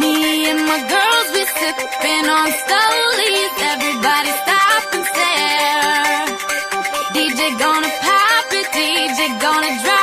Me and my girls, we sipping on stolies. Everybody stop and stare. DJ gonna pop it, DJ gonna drop.